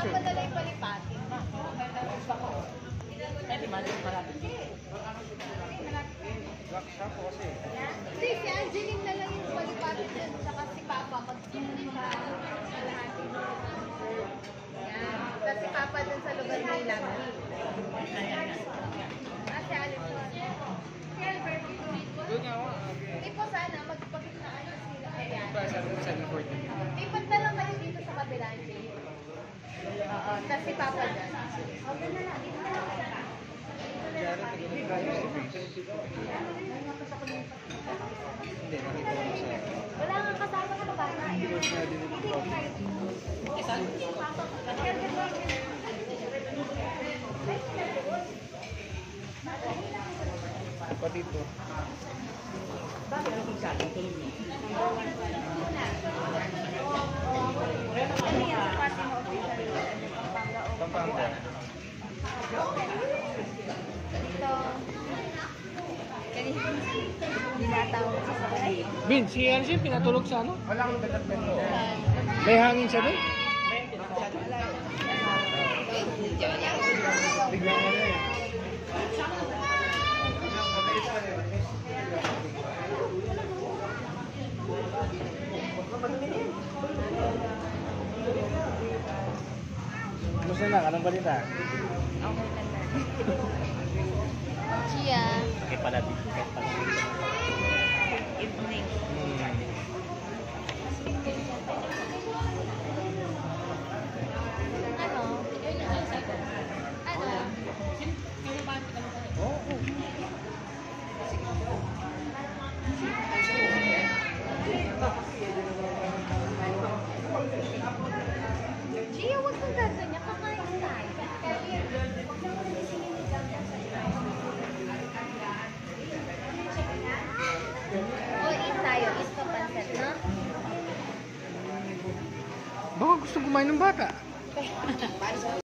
Parang madala yung palipati. Eh, di mali yung malapit. Workshop ko kasi. Hindi, si Angeline na lang yung palipati dyan. Tsaka si Papa, mag-tunay pa. Yan. Kasi Papa dun sa lugar nila. Ayan. Ah, si Alex. Si Albert. Doon nga ako. Sana, magpagit na ano sila. Ayan. Oo, tapos si Papa dyan. Wala nga kasama ka ba? Na din ito. Pa dito. Bakit ang sa akin? Ano yan Pampanga o Pampanga. Dito. Kanina tinatawag sa sabay. Bin, si siya pinatulog sa ano? Walang development mo. May hangin siya doon? Kumusta na? Anong balita? Chia. Okay pala, okay pala. Evening. Ano? Ano? Chia, Baka gusto kumain ng bata.